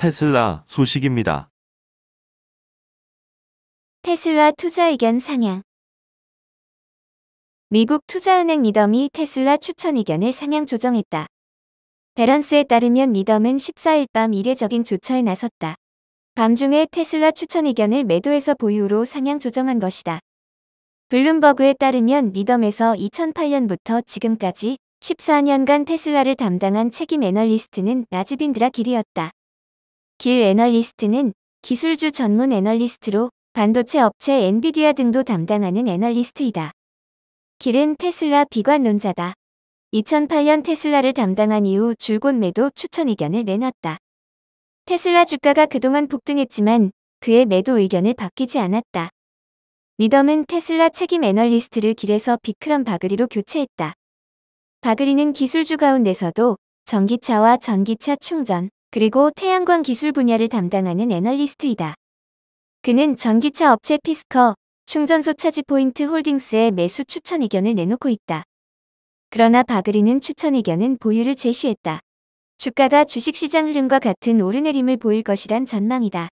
테슬라 소식입니다. 테슬라 투자 의견 상향. 미국 투자은행 니덤이 테슬라 추천 의견을 상향 조정했다. 배런스에 따르면 니덤은 14일 밤 이례적인 조처에 나섰다. 밤중에 테슬라 추천 의견을 매도해서 보유로 상향 조정한 것이다. 블룸버그에 따르면 니덤에서 2008년부터 지금까지 14년간 테슬라를 담당한 책임 애널리스트는 라즈빈드라 길이었다. 길 애널리스트는 기술주 전문 애널리스트로 반도체 업체 엔비디아 등도 담당하는 애널리스트이다. 길은 테슬라 비관론자다. 2008년 테슬라를 담당한 이후 줄곧 매도 추천 의견을 내놨다. 테슬라 주가가 그동안 폭등했지만 그의 매도 의견을 바뀌지 않았다. 니덤은 테슬라 책임 애널리스트를 길에서 비크럼 바그리로 교체했다. 바그리는 기술주 가운데서도 전기차와 전기차 충전, 그리고 태양광 기술 분야를 담당하는 애널리스트이다. 그는 전기차 업체 피스커, 충전소 차지 포인트 홀딩스의 매수 추천 의견을 내놓고 있다. 그러나 바그리는 추천 의견은 보유를 제시했다. 주가가 주식시장 흐름과 같은 오르내림을 보일 것이란 전망이다.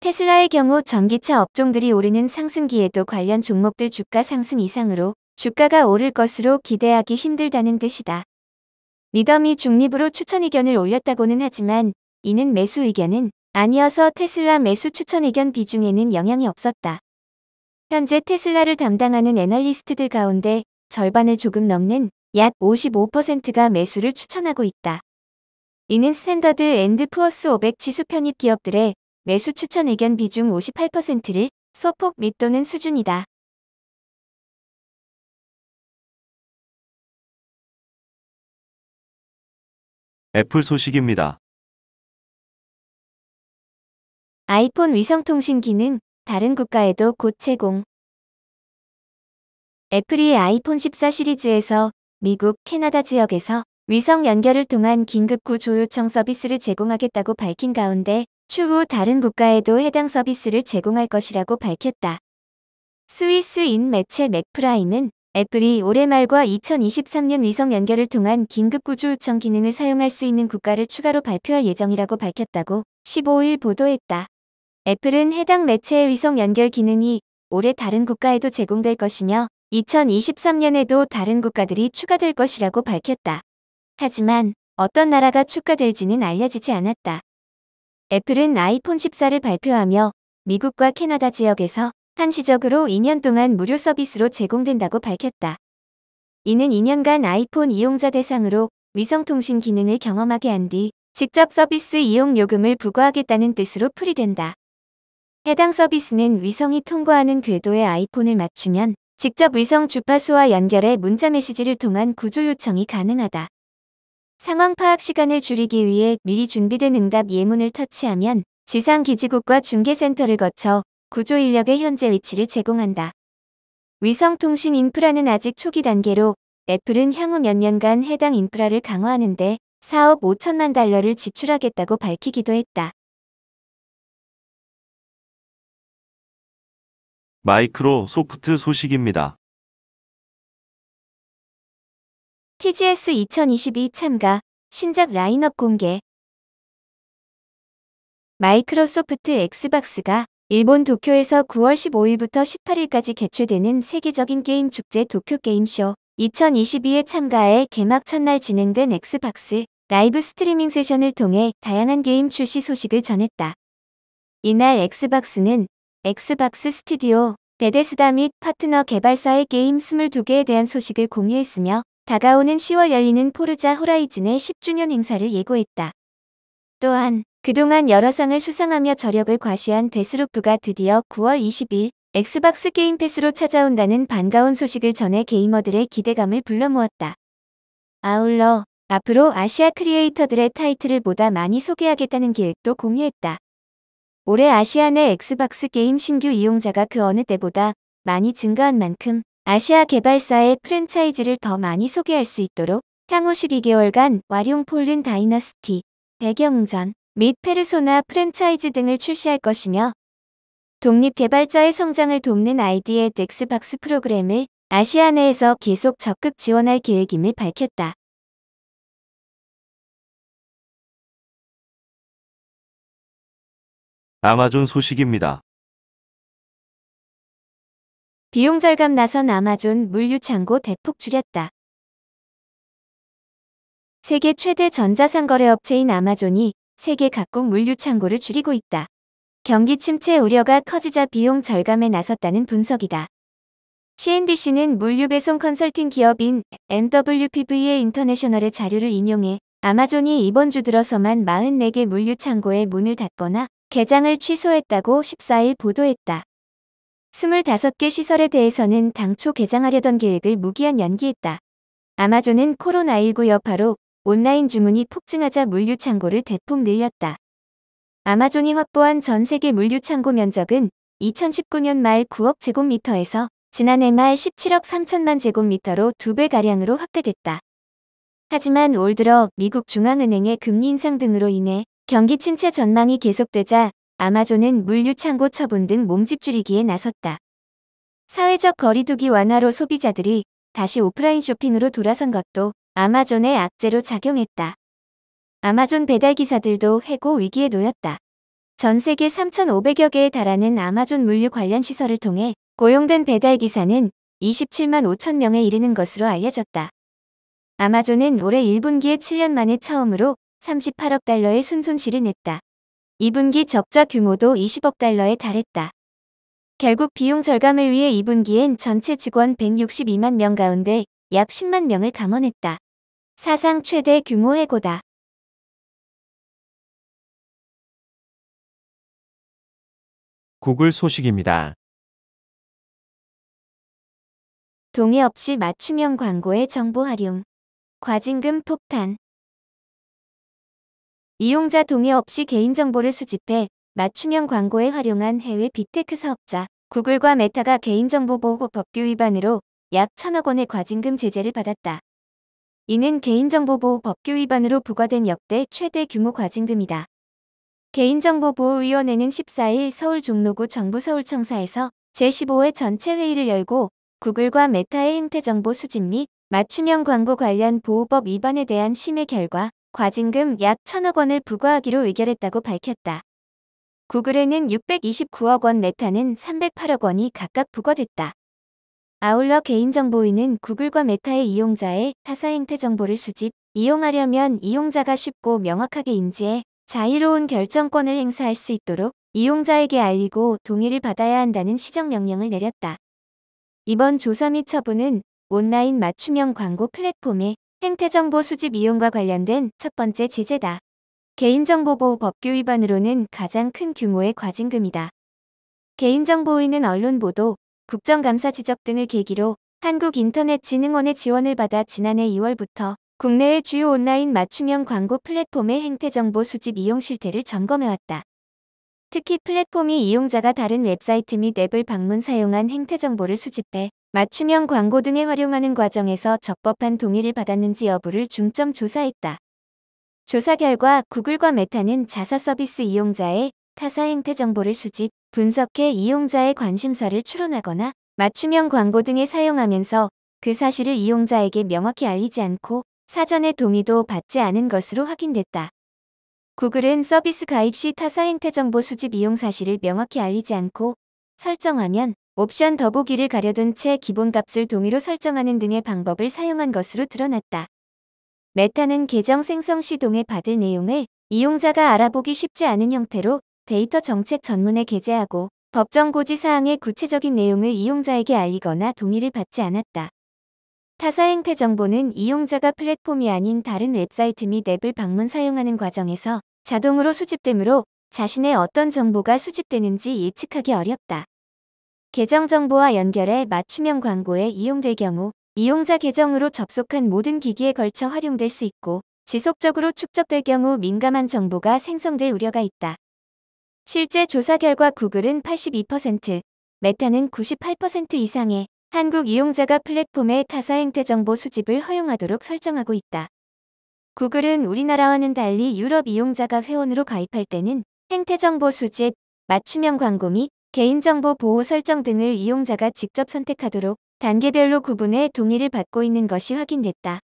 테슬라의 경우 전기차 업종들이 오르는 상승기에도 관련 종목들 주가 상승 이상으로 주가가 오를 것으로 기대하기 힘들다는 뜻이다. 니덤이 중립으로 추천 의견을 올렸다고는 하지만 이는 매수 의견은 아니어서 테슬라 매수 추천 의견 비중에는 영향이 없었다. 현재 테슬라를 담당하는 애널리스트들 가운데 절반을 조금 넘는 약 55%가 매수를 추천하고 있다. 이는 스탠더드 앤드 푸어스 500 지수 편입 기업들의 매수 추천 의견 비중 58%를 소폭 밑도는 수준이다. 애플 소식입니다. 아이폰 위성통신 기능 다른 국가에도 곧 제공. 애플이 아이폰 14 시리즈에서 미국, 캐나다 지역에서 위성 연결을 통한 긴급 구조 요청 서비스를 제공하겠다고 밝힌 가운데 추후 다른 국가에도 해당 서비스를 제공할 것이라고 밝혔다. 스위스인 매체 맥프라임은 애플이 올해 말과 2023년 위성 연결을 통한 긴급 구조 요청 기능을 사용할 수 있는 국가를 추가로 발표할 예정이라고 밝혔다고 15일 보도했다. 애플은 해당 매체의 위성 연결 기능이 올해 다른 국가에도 제공될 것이며 2023년에도 다른 국가들이 추가될 것이라고 밝혔다. 하지만 어떤 나라가 추가될지는 알려지지 않았다. 애플은 아이폰 14를 발표하며 미국과 캐나다 지역에서 한시적으로 2년 동안 무료 서비스로 제공된다고 밝혔다. 이는 2년간 아이폰 이용자 대상으로 위성통신 기능을 경험하게 한 뒤 직접 서비스 이용 요금을 부과하겠다는 뜻으로 풀이된다. 해당 서비스는 위성이 통과하는 궤도에 아이폰을 맞추면 직접 위성 주파수와 연결해 문자 메시지를 통한 구조 요청이 가능하다. 상황 파악 시간을 줄이기 위해 미리 준비된 응답 예문을 터치하면 지상 기지국과 중계센터를 거쳐 구조 인력의 현재 위치를 제공한다. 위성통신 인프라는 아직 초기 단계로 애플은 향후 몇 년간 해당 인프라를 강화하는데 4억 5천만 달러를 지출하겠다고 밝히기도 했다. 마이크로 소프트 소식입니다. TGS 2022 참가, 신작 라인업 공개. 마이크로소프트 엑스박스가 일본 도쿄에서 9월 15일부터 18일까지 개최되는 세계적인 게임 축제 도쿄 게임쇼 2022에 참가해 개막 첫날 진행된 엑스박스 라이브 스트리밍 세션을 통해 다양한 게임 출시 소식을 전했다. 이날 엑스박스는 엑스박스 스튜디오, 베데스다 및 파트너 개발사의 게임 22개에 대한 소식을 공유했으며 다가오는 10월 열리는 포르자 호라이즌의 10주년 행사를 예고했다. 또한 그동안 여러 상을 수상하며 저력을 과시한 데스루프가 드디어 9월 20일 엑스박스 게임 패스로 찾아온다는 반가운 소식을 전해 게이머들의 기대감을 불러모았다. 아울러 앞으로 아시아 크리에이터들의 타이틀을 보다 많이 소개하겠다는 계획도 공유했다. 올해 아시아 내 엑스박스 게임 신규 이용자가 그 어느 때보다 많이 증가한 만큼 아시아 개발사의 프랜차이즈를 더 많이 소개할 수 있도록 향후 12개월간 와룡 폴른 다이너스티, 백영웅전 및 페르소나 프랜차이즈 등을 출시할 것이며 독립 개발자의 성장을 돕는 아이디 앳 엑스박스 프로그램을 아시아 내에서 계속 적극 지원할 계획임을 밝혔다. 아마존 소식입니다. 비용 절감 나선 아마존 물류 창고 대폭 줄였다. 세계 최대 전자상거래 업체인 아마존이 세계 각국 물류 창고를 줄이고 있다. 경기 침체 우려가 커지자 비용 절감에 나섰다는 분석이다. CNBC는 물류 배송 컨설팅 기업인 NWPV의 인터내셔널의 자료를 인용해 아마존이 이번 주 들어서만 44개 물류 창고의 문을 닫거나 개장을 취소했다고 14일 보도했다. 25개 시설에 대해서는 당초 개장하려던 계획을 무기한 연기했다. 아마존은 코로나19 여파로 온라인 주문이 폭증하자 물류 창고를 대폭 늘렸다. 아마존이 확보한 전 세계 물류 창고 면적은 2019년 말 9억 제곱미터에서 지난해 말 17억 3천만 제곱미터로 2배가량으로 확대됐다. 하지만 올 들어 미국 중앙은행의 금리 인상 등으로 인해 경기 침체 전망이 계속되자 아마존은 물류 창고 처분 등 몸집 줄이기에 나섰다. 사회적 거리두기 완화로 소비자들이 다시 오프라인 쇼핑으로 돌아선 것도 아마존의 악재로 작용했다. 아마존 배달 기사들도 해고 위기에 놓였다. 전 세계 3,500여 개에 달하는 아마존 물류 관련 시설을 통해 고용된 배달 기사는 27만 5천 명에 이르는 것으로 알려졌다. 아마존은 올해 1분기에 7년 만에 처음으로 38억 달러의 순손실을 냈다. 2분기 적자 규모도 20억 달러에 달했다. 결국 비용 절감을 위해 2분기엔 전체 직원 162만 명 가운데 약 10만 명을 감원했다. 사상 최대 규모 해고다. 구글 소식입니다. 동의 없이 맞춤형 광고의 정보 활용. 과징금 폭탄. 이용자 동의 없이 개인정보를 수집해 맞춤형 광고에 활용한 해외 빅테크 사업자 구글과 메타가 개인정보보호 법규 위반으로 약 천억 원의 과징금 제재를 받았다. 이는 개인정보보호 법규 위반으로 부과된 역대 최대 규모 과징금이다. 개인정보보호위원회는 14일 서울 종로구 정부 서울청사에서 제15회 전체 회의를 열고 구글과 메타의 행태정보 수집 및 맞춤형 광고 관련 보호법 위반에 대한 심의 결과 과징금 약 천억 원을 부과하기로 의결했다고 밝혔다. 구글에는 629억 원, 메타는 308억 원이 각각 부과됐다. 아울러 개인정보위는 구글과 메타의 이용자의 타사 행태 정보를 수집, 이용하려면 이용자가 쉽고 명확하게 인지해 자유로운 결정권을 행사할 수 있도록 이용자에게 알리고 동의를 받아야 한다는 시정 명령을 내렸다. 이번 조사 및 처분은 온라인 맞춤형 광고 플랫폼의 행태정보 수집 이용과 관련된 첫 번째 제재다. 개인정보보호 법규 위반으로는 가장 큰 규모의 과징금이다. 개인정보위는 언론 보도, 국정감사 지적 등을 계기로 한국인터넷진흥원의 지원을 받아 지난해 2월부터 국내의 주요 온라인 맞춤형 광고 플랫폼의 행태정보 수집 이용 실태를 점검해왔다. 특히 플랫폼이 이용자가 다른 웹사이트 및 앱을 방문 사용한 행태정보를 수집해 맞춤형 광고 등에 활용하는 과정에서 적법한 동의를 받았는지 여부를 중점 조사했다. 조사 결과 구글과 메타는 자사 서비스 이용자의 타사 행태 정보를 수집, 분석해 이용자의 관심사를 추론하거나 맞춤형 광고 등에 사용하면서 그 사실을 이용자에게 명확히 알리지 않고 사전에 동의도 받지 않은 것으로 확인됐다. 구글은 서비스 가입 시 타사 행태 정보 수집 이용 사실을 명확히 알리지 않고 설정하면 옵션 더보기를 가려둔 채 기본값을 동의로 설정하는 등의 방법을 사용한 것으로 드러났다. 메타는 계정 생성 시 동의 받을 내용을 이용자가 알아보기 쉽지 않은 형태로 데이터 정책 전문에 게재하고 법정 고지 사항의 구체적인 내용을 이용자에게 알리거나 동의를 받지 않았다. 타사 행태 정보는 이용자가 플랫폼이 아닌 다른 웹사이트 및 앱을 방문 사용하는 과정에서 자동으로 수집되므로 자신의 어떤 정보가 수집되는지 예측하기 어렵다. 계정 정보와 연결해 맞춤형 광고에 이용될 경우 이용자 계정으로 접속한 모든 기기에 걸쳐 활용될 수 있고 지속적으로 축적될 경우 민감한 정보가 생성될 우려가 있다. 실제 조사 결과 구글은 82%, 메타는 98% 이상의 한국 이용자가 플랫폼의 타사 행태 정보 수집을 허용하도록 설정하고 있다. 구글은 우리나라와는 달리 유럽 이용자가 회원으로 가입할 때는 행태 정보 수집, 맞춤형 광고 및 개인정보 보호 설정 등을 이용자가 직접 선택하도록 단계별로 구분해 동의를 받고 있는 것이 확인됐다.